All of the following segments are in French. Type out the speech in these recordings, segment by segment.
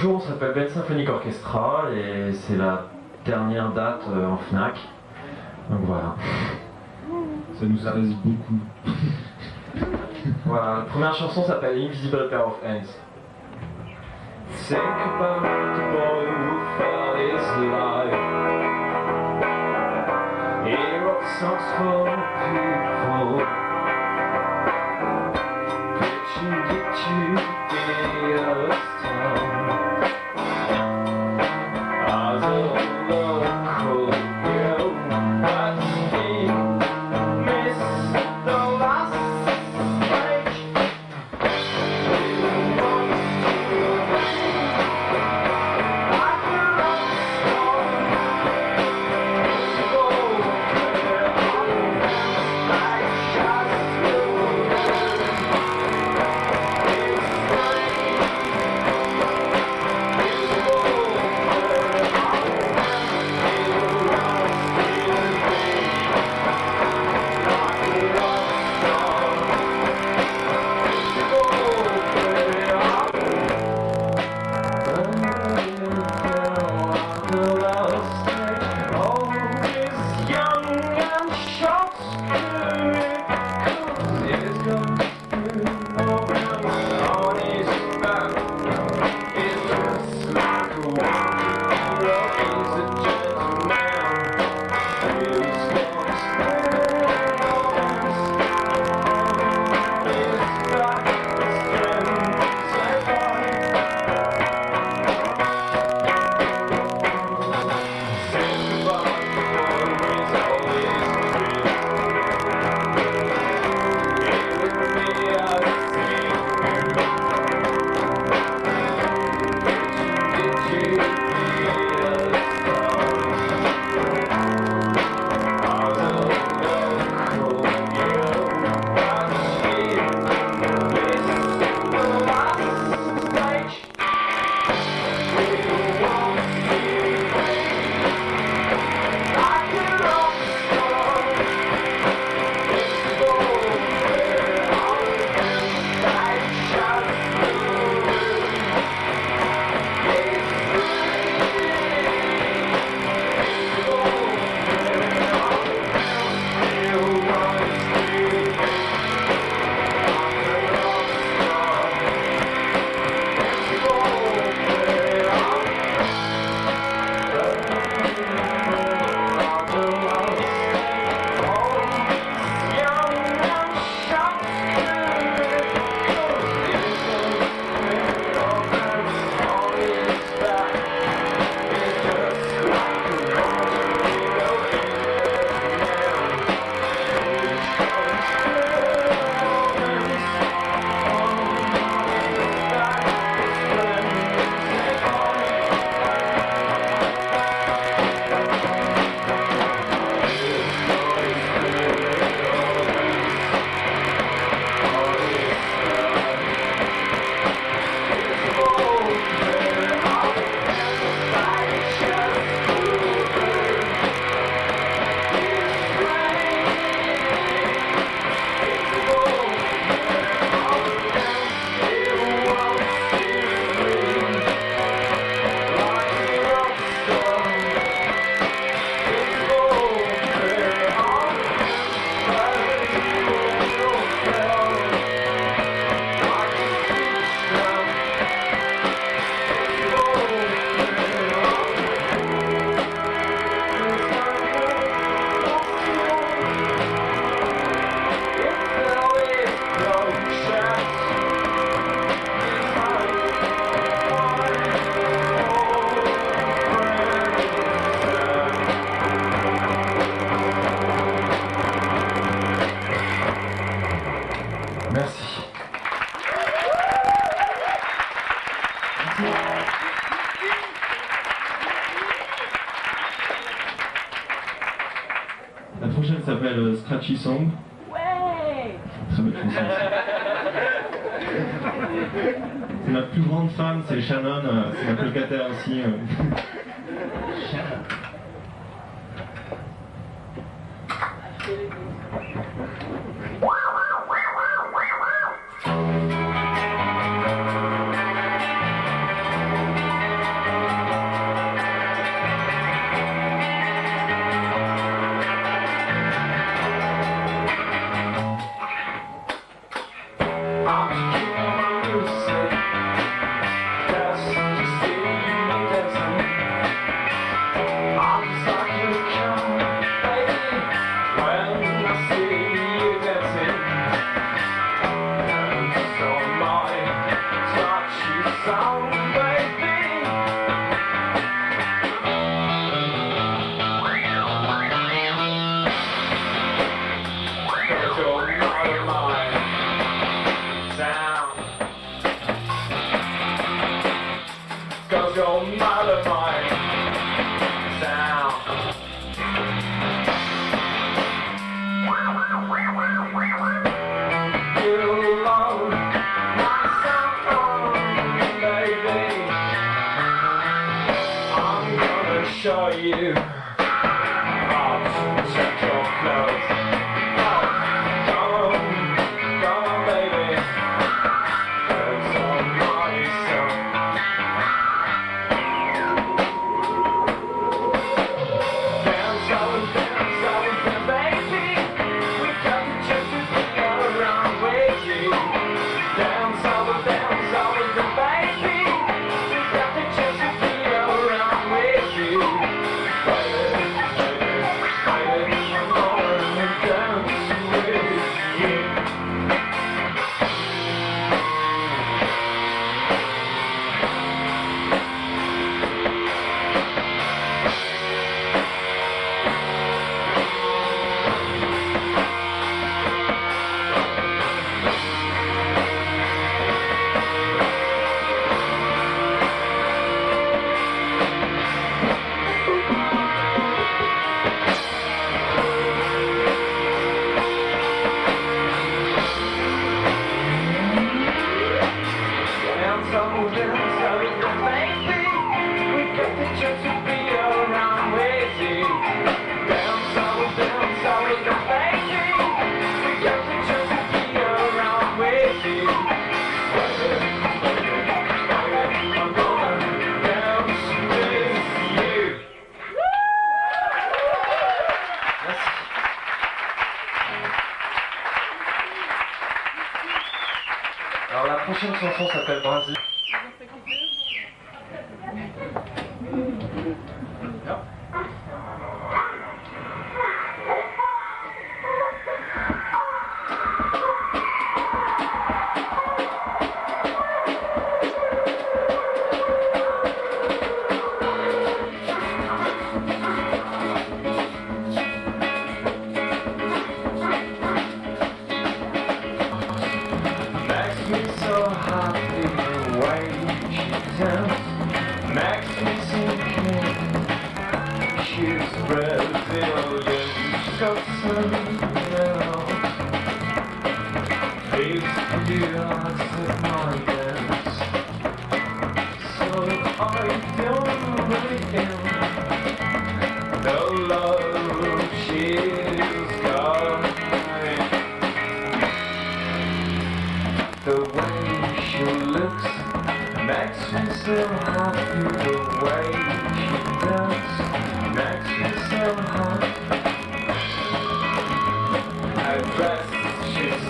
Bonjour, on s'appelle Belle Symphonique Orchestra et c'est la dernière date euh, en FNAC. Donc voilà. Ça nous reste beaucoup. Voilà, la première chanson s'appelle Invisible Pair of Hands. Think about the boy who fell his life. He wrote songs for people. Preaching get you s'appelle euh, Scratchy Song. Ouais Très. C'est ma plus grande fan, c'est Shannon, euh, c'est ma colocataire aussi. Euh.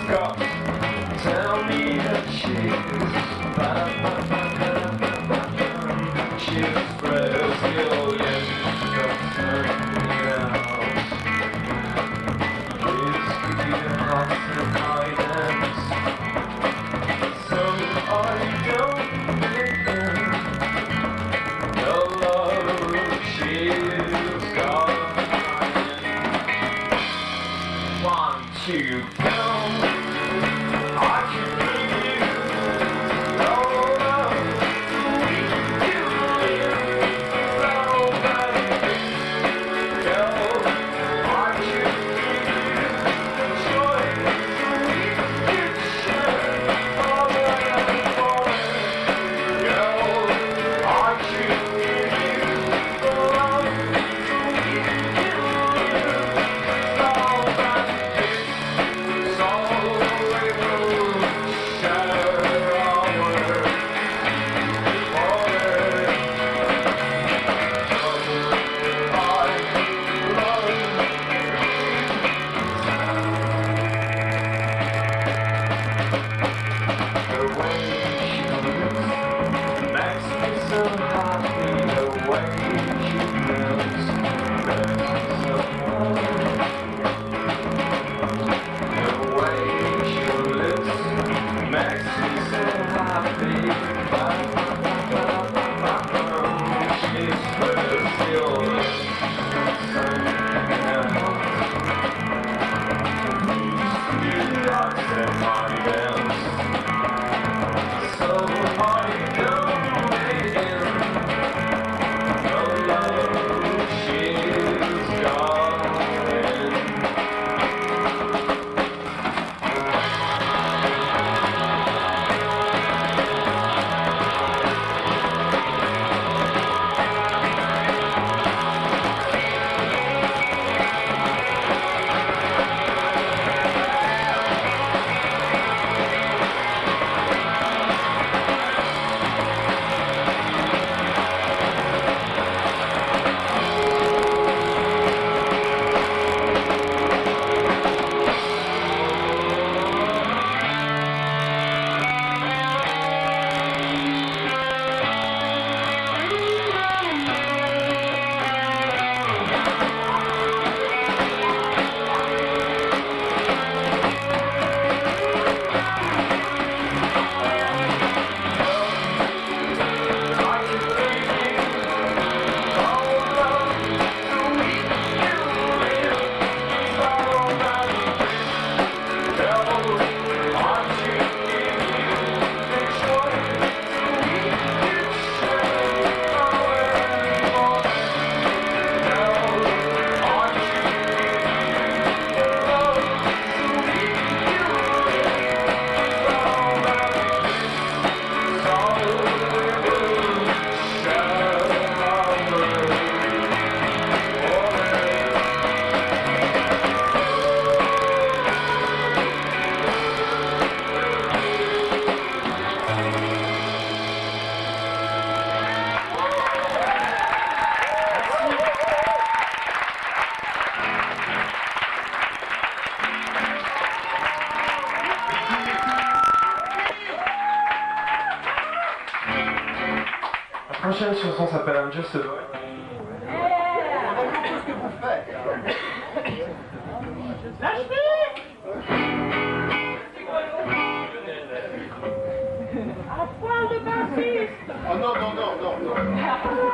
Go. Madame, just a doigt. Qu'est-ce que vous faites Lâche-le À poil de bassiste Oh no no no no no.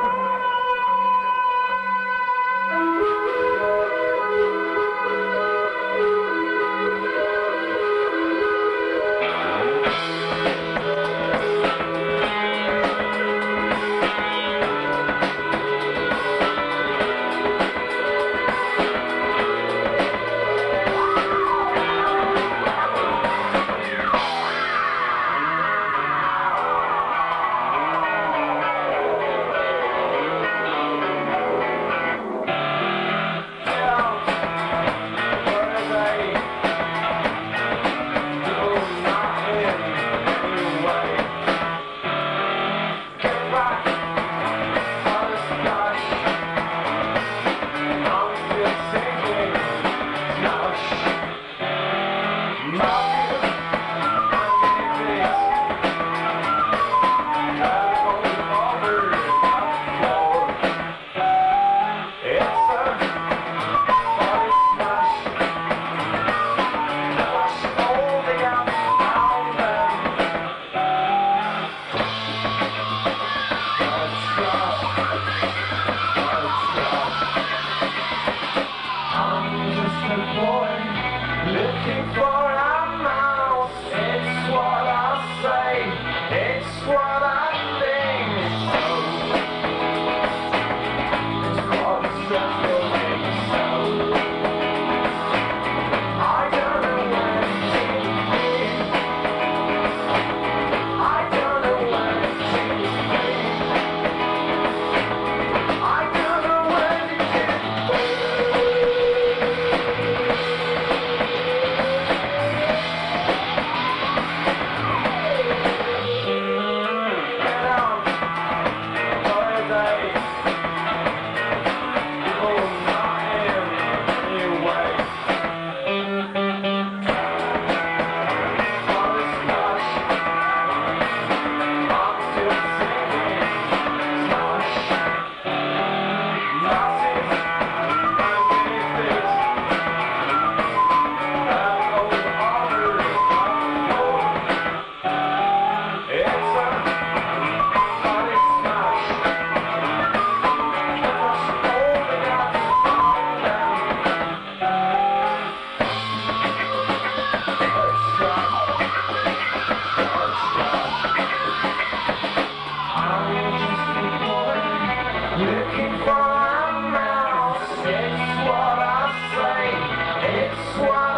soir.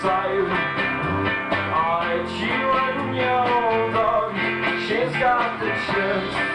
wracają Ale ci ładnią dog się zgadzać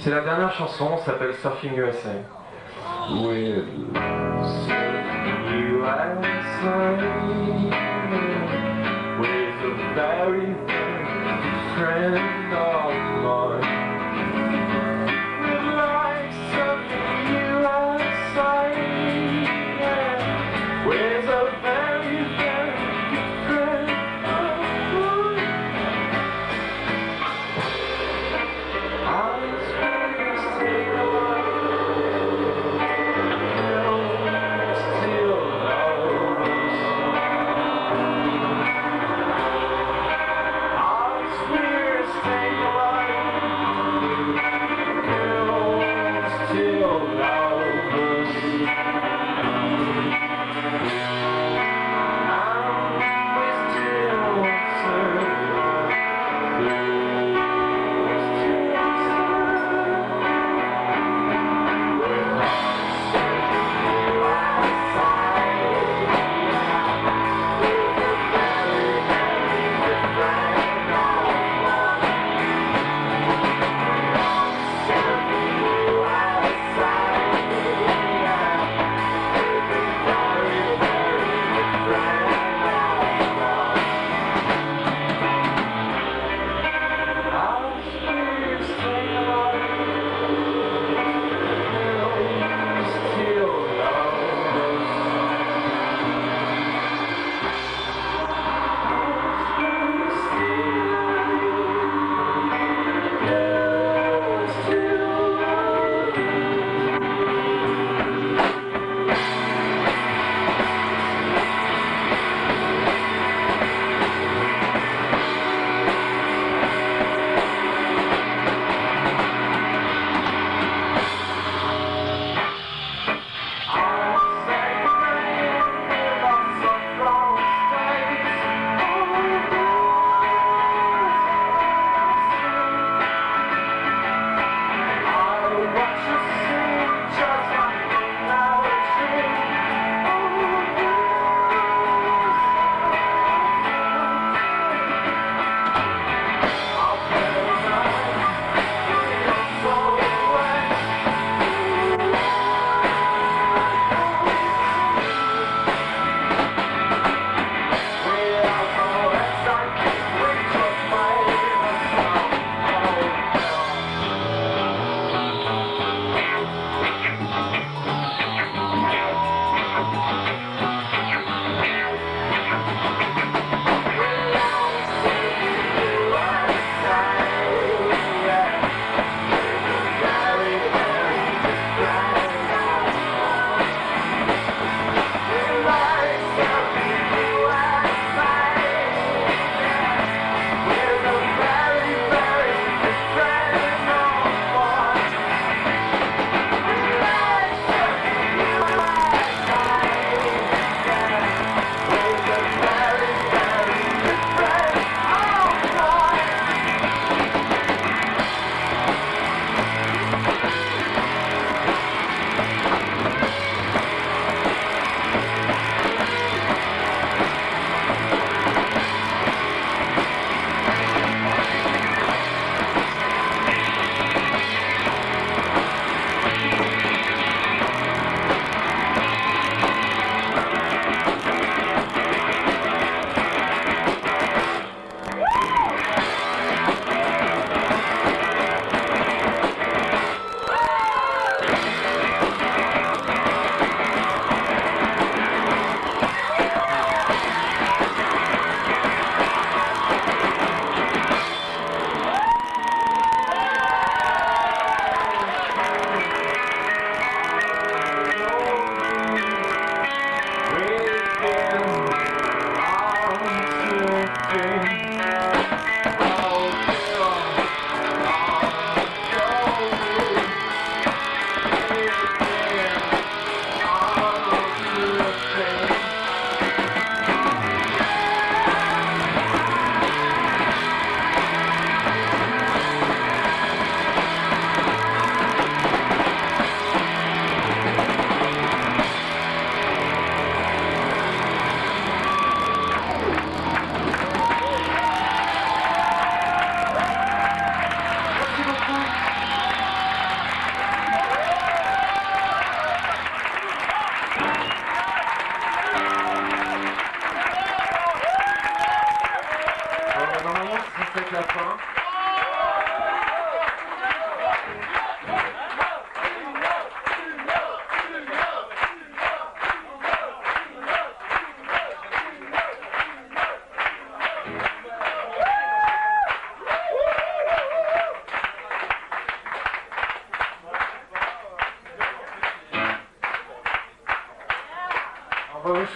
C'est la dernière chanson, s'appelle Surfing USA. With USA, with a very friend of mine.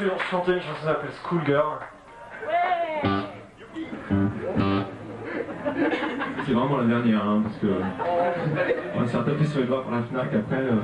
On va vous chanter une chanson qui s'appelle Schoolgirl. C'est vraiment la dernière, hein, parce que on va se faire taper sur les la FNAC après. euh.